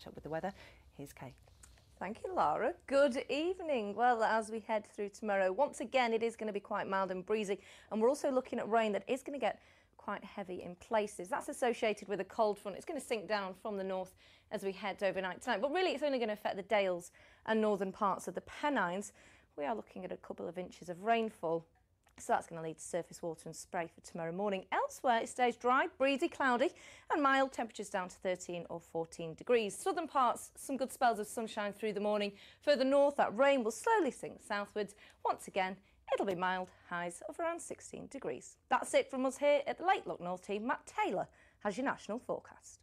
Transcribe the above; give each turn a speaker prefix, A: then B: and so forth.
A: catch up with the weather. Here's Kay.
B: Thank you, Lara. Good evening. Well, as we head through tomorrow, once again, it is going to be quite mild and breezy, and we're also looking at rain that is going to get quite heavy in places. That's associated with a cold front. It's going to sink down from the north as we head overnight tonight, but really it's only going to affect the Dales and northern parts of the Pennines. We are looking at a couple of inches of rainfall. So that's going to lead to surface water and spray for tomorrow morning. Elsewhere, it stays dry, breezy, cloudy, and mild temperatures down to 13 or 14 degrees. Southern parts, some good spells of sunshine through the morning. Further north, that rain will slowly sink southwards. Once again, it'll be mild, highs of around 16 degrees. That's it from us here at the Late Look North team. Matt Taylor has your national forecast.